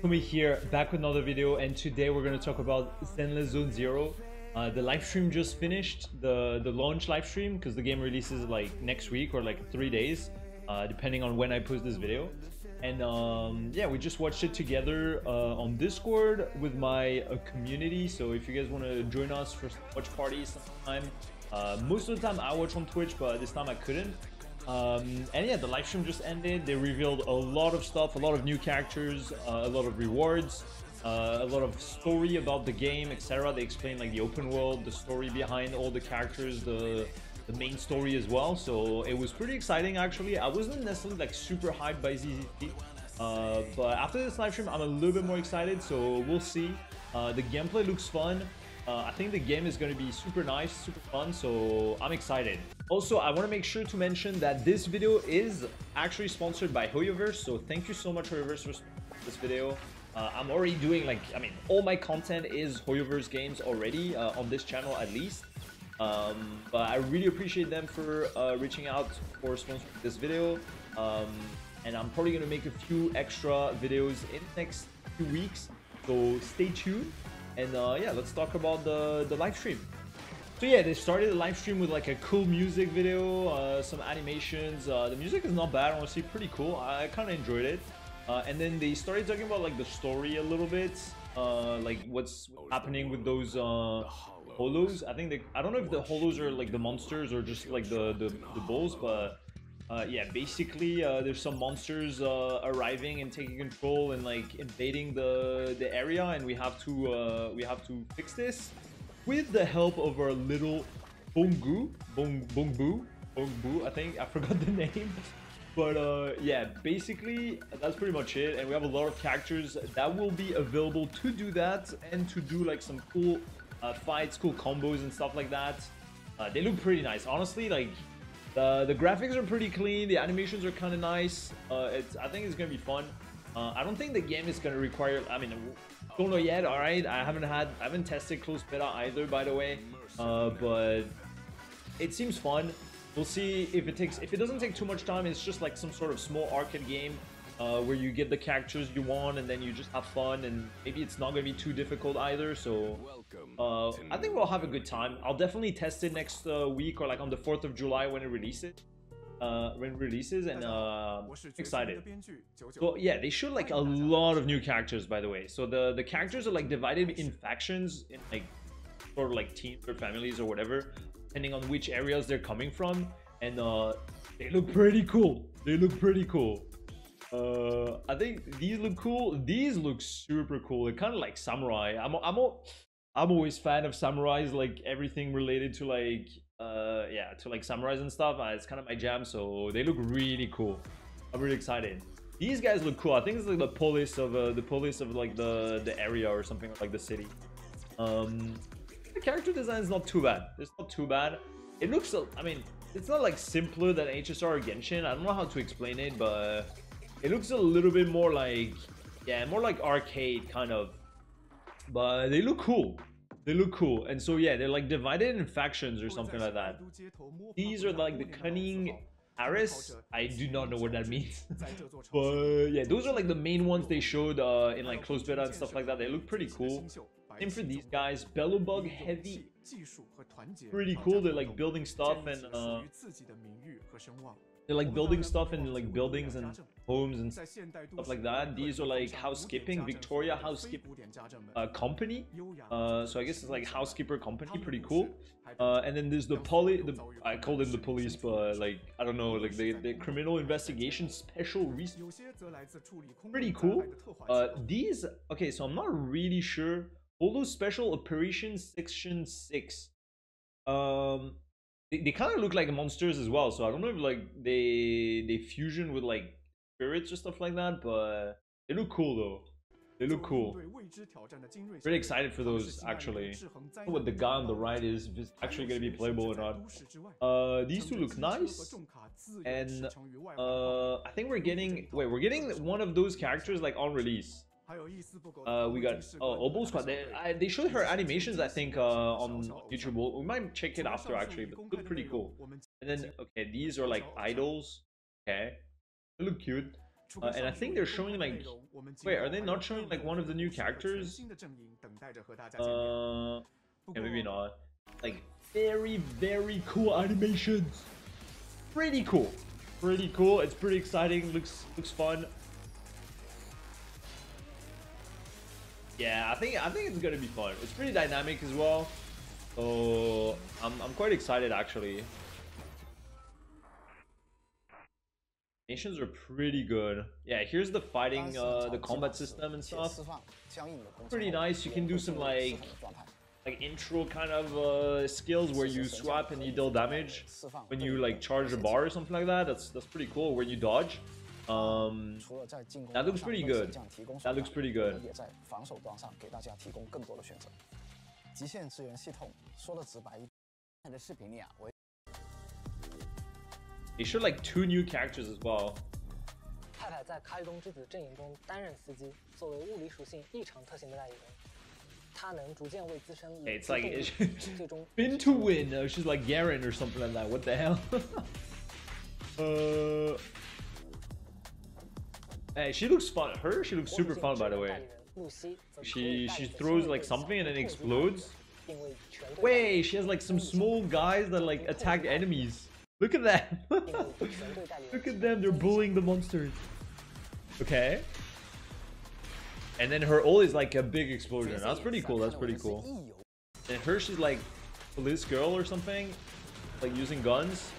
Kumi here, back with another video, and today we're going to talk about Zenless Zone Zero. Uh, the live stream just finished, the the launch live stream, because the game releases like next week or like three days, uh, depending on when I post this video. And um, yeah, we just watched it together uh, on Discord with my uh, community. So if you guys want to join us for watch parties sometime, uh, most of the time I watch on Twitch, but this time I couldn't. Um, and yeah, the live stream just ended. They revealed a lot of stuff, a lot of new characters, uh, a lot of rewards, uh, a lot of story about the game, etc. They explained like the open world, the story behind all the characters, the the main story as well. So it was pretty exciting actually. I wasn't necessarily like super hyped by ZZZ. Uh, but after this live stream, I'm a little bit more excited, so we'll see. Uh, the gameplay looks fun. Uh, I think the game is going to be super nice, super fun, so I'm excited. Also, I want to make sure to mention that this video is actually sponsored by Hoyoverse, so thank you so much Hoyoverse for this video. Uh, I'm already doing like, I mean, all my content is Hoyoverse games already uh, on this channel at least. Um, but I really appreciate them for uh, reaching out for sponsoring this video. Um, and I'm probably going to make a few extra videos in the next few weeks. So stay tuned. And uh, yeah, let's talk about the, the live stream. So yeah, they started the live stream with like a cool music video, uh, some animations. Uh, the music is not bad, honestly, pretty cool. I, I kind of enjoyed it. Uh, and then they started talking about like the story a little bit, uh, like what's happening with those uh, Hollows. I think they, I don't know if the Hollows are like the monsters or just like the the, the bulls, but uh, yeah, basically there's some monsters arriving and taking control and like invading the the area, and we have to we have to fix this with the help of our little Bongu, Bong Bongbu, Bongbu. I think I forgot the name. But uh, yeah, basically that's pretty much it. And we have a lot of characters that will be available to do that and to do like some cool uh, fights, cool combos and stuff like that. Uh, they look pretty nice. Honestly, like the the graphics are pretty clean. The animations are kind of nice. Uh, it's I think it's gonna be fun. Uh, I don't think the game is gonna require. I mean, don't know yet. All right, I haven't had I haven't tested close beta either, by the way. Uh, but it seems fun. We'll see if it takes if it doesn't take too much time. It's just like some sort of small arcade game uh, where you get the characters you want and then you just have fun and maybe it's not gonna be too difficult either. So uh, I think we'll have a good time. I'll definitely test it next uh, week or like on the 4th of July when it releases. Uh, when releases and uh, excited. So yeah, they showed like a lot of new characters by the way. So the the characters are like divided in factions in like sort of like teams or families or whatever, depending on which areas they're coming from. And uh, they look pretty cool. They look pretty cool. Uh, I think these look cool. These look super cool. They're kind of like samurai. I'm I'm I'm always fan of samurais. Like everything related to like uh yeah to like summarize and stuff. Uh, it's kind of my jam. So they look really cool. I'm really excited. These guys look cool. I think it's like the police of uh, the police of like the the area or something like the city. Um, the character design is not too bad. It's not too bad. It looks. I mean, it's not like simpler than HSR or Genshin. I don't know how to explain it, but it looks a little bit more like yeah, more like arcade kind of. But they look cool. They look cool. And so yeah, they're like divided in factions or something like that. These are like the Cunning Hares. I do not know what that means. but yeah, those are like the main ones they showed uh, in like closed beta and stuff like that. They look pretty cool. Same for these guys. Belobog Heavy. Pretty cool. They're like building stuff and uh, they're like building stuff in like buildings and homes and stuff like that. These are like housekeeping, Victoria housekeeping uh, company. Uh, so I guess it's like housekeeper company, pretty cool. Uh, and then there's the poly. The, I call them the police, but like I don't know, like the, the criminal investigation special. Pretty cool. Uh, these okay, so I'm not really sure. Hollow Special Operations Section Six. Um, they, they kind of look like monsters as well so i don't know if like they they fusion with like spirits or stuff like that but they look cool though. They look cool. Really excited for those actually. What the guy on the right is if it's actually to be playable or not. Uh these two look nice. And uh i think we're getting wait we're getting one of those characters like on release uh, we got oh, Squad. They, I, they showed her animations, I think, uh, on YouTube. we might check it after actually, but look pretty cool. And then, okay, these are like idols. Okay, they look cute. Uh, and I think they're showing like wait, are they not showing like one of the new characters? Uh, yeah, maybe not. Like very very cool animations. Pretty cool. Pretty cool. It's pretty exciting. Looks looks fun. Yeah, I think I think it's gonna be fun. It's pretty dynamic as well. So I'm I'm quite excited actually. Nations are pretty good. Yeah, here's the fighting, uh, the combat system and stuff. Pretty nice. You can do some like like intro kind of uh, skills where you swap and you deal damage when you like charge a bar or something like that. That's that's pretty cool. When you dodge, um, that looks pretty good. That looks pretty good. 极限支援系统说的直白一点，的视频里啊，我。They showed like two new characters as well. 太太在卡里东之子阵营中担任司机，作为物理属性异常特性的代言人，他能逐渐为自身。It's like spin to win. Uh, she's like Garen or something like that. What the hell? uh. Hey, she looks fun. Her, she looks super fun, by the way. She she throws like something and then explodes. Wait, she has like some small guys that like attack enemies. Look at that. Look at them. They're bullying the monsters. Okay. And then her ult is like a big explosion. That's pretty cool. That's pretty cool. And her, she's like police girl or something, like using guns.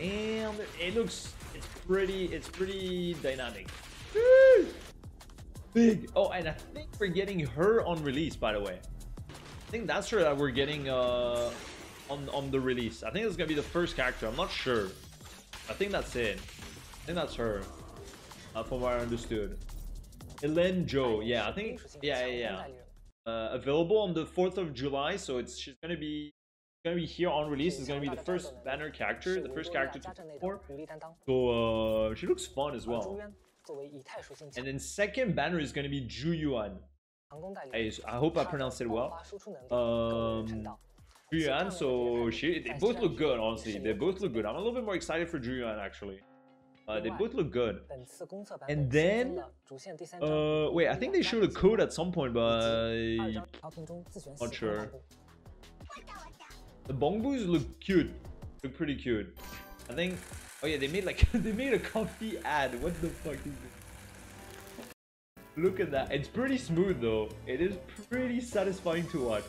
And it looks, it's pretty, it's pretty dynamic. Big. Oh, and I think we're getting her on release, by the way. I think that's her that we're getting uh, on, on the release. I think it's going to be the first character. I'm not sure. I think that's it. I think that's her. Uh, from what I understood. Ellen Joe. Yeah, I think. Yeah, yeah, yeah. Uh, available on the 4th of July. So it's she's going to be going to be here on release. It's going to be the first banner character, the first character to for. So uh, she looks fun as well. And then second banner is going to be Zhu Yuan. I, I hope I pronounced it well. Um, Zhu Yuan, so she, they both look good, honestly. They both look good. I'm a little bit more excited for Zhu Yuan, actually. Uh, they both look good. And then, uh, wait, I think they showed a code at some point, but not sure. The Bangboos look cute, look pretty cute. I think Oh yeah, they made like they made a coffee ad. What the fuck is this? Look at that. It's pretty smooth though. It is pretty satisfying to watch.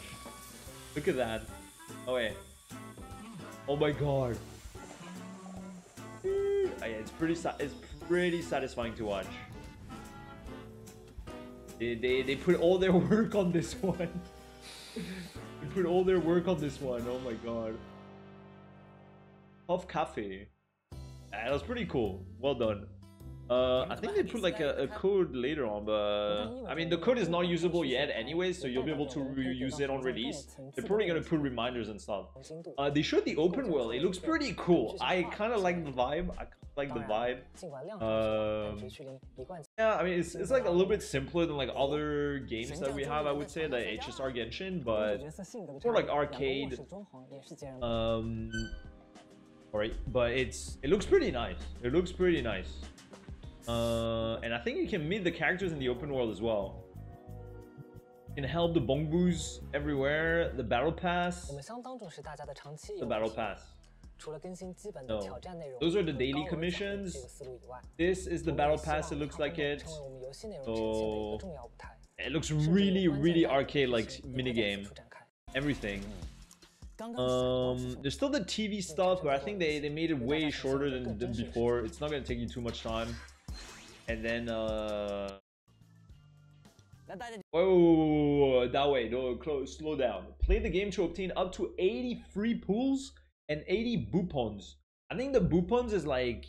Look at that. Oh wait. Oh my god. Oh, yeah, it's pretty it's pretty satisfying to watch. They, they, they put all their work on this one. they put all their work on this one. Oh my god. Puff Cafe. That was pretty cool. Well done. Uh, I think they put like a, a, code later on, but I mean the code is not usable yet anyway, so you'll be able to use it on release. They're probably gonna put reminders and stuff. Uh, they showed the open world. It looks pretty cool. I kind of like the vibe. I like the vibe. Um, yeah, I mean it's it's like a little bit simpler than like other games that we have. I would say like HSR Genshin, but more like arcade. Um, Alright, but it's it looks pretty nice. It looks pretty nice. Uh, and I think you can meet the characters in the open world as well. You can help the Bangboos everywhere. The battle pass. The battle pass. No. Those are the daily commissions. This is the battle pass, it looks like it. So it looks really, really arcade like minigame. Everything. Um, there's still the TV stuff, but I think they, they made it way shorter than, than before. It's not gonna take you too much time. And then, uh... Whoa, that way, no, close, slow down. Play the game to obtain up to 80 free pools and 80 boopons. I think the boopons is like,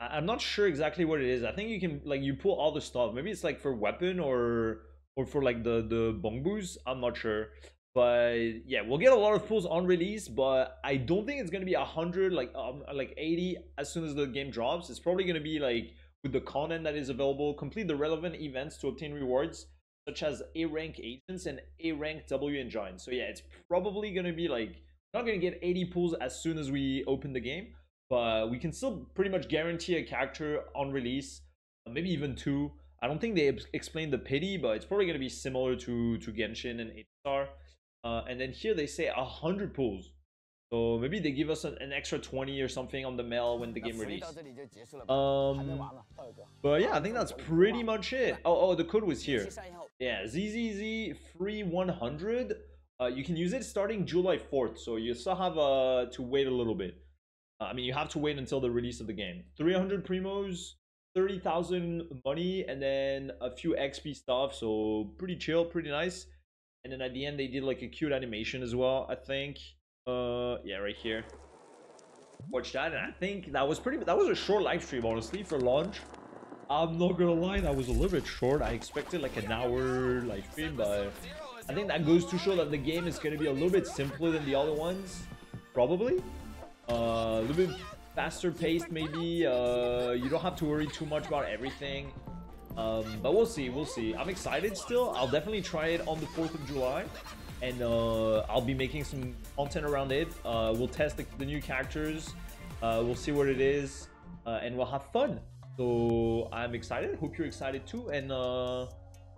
I'm not sure exactly what it is. I think you can, like, you pull all the stuff. Maybe it's like for weapon or or for like the the Bangboos. I'm not sure. But yeah, we'll get a lot of pulls on release, but I don't think it's gonna be a hundred, like um, like 80 as soon as the game drops. It's probably gonna be like with the content that is available, complete the relevant events to obtain rewards, such as A rank agents and A rank W and engine. So yeah, it's probably gonna be like not gonna get 80 pulls as soon as we open the game, but we can still pretty much guarantee a character on release maybe even two. I don't think they explained the pity, but it's probably gonna be similar to to Genshin and Star. Uh, and then here they say a hundred pulls. So maybe they give us an, an, extra 20 or something on the mail when the game releases. Um, but yeah, I think that's pretty much it. Oh, oh, the code was here. Yeah, ZZZ free 100. Uh, you can use it starting July 4th, so you still have uh, to wait a little bit. Uh, I mean, you have to wait until the release of the game. 300 primos, 30,000 money, and then a few XP stuff, so pretty chill, pretty nice. And then at the end, they did like a cute animation as well, I think. Uh, yeah, right here. Watch that, and I think that was pretty. That was a short live stream, honestly, for launch. I'm not gonna lie, that was a little bit short. I expected like an hour live stream, but I think that goes to show that the game is gonna be a little bit simpler than the other ones, probably. Uh, a little bit faster paced, maybe. Uh, you don't have to worry too much about everything. Um, but we'll see, we'll see. I'm excited still. I'll definitely try it on the 4th of July and uh, I'll be making some content around it. Uh, we'll test the, the new characters. Uh, we'll see what it is, uh, and we'll have fun. So I'm excited. Hope you're excited too. And uh,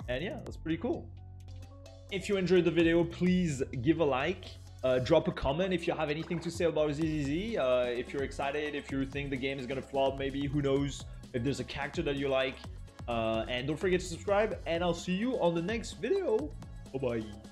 and yeah, that's pretty cool. If you enjoyed the video, please give a like. Uh, drop a comment if you have anything to say about ZZZ. if you're excited, if you think the game is gonna flop, maybe who knows? If there's a character that you like, Uh, and don't forget to subscribe. And I'll see you on the next video. Bye bye.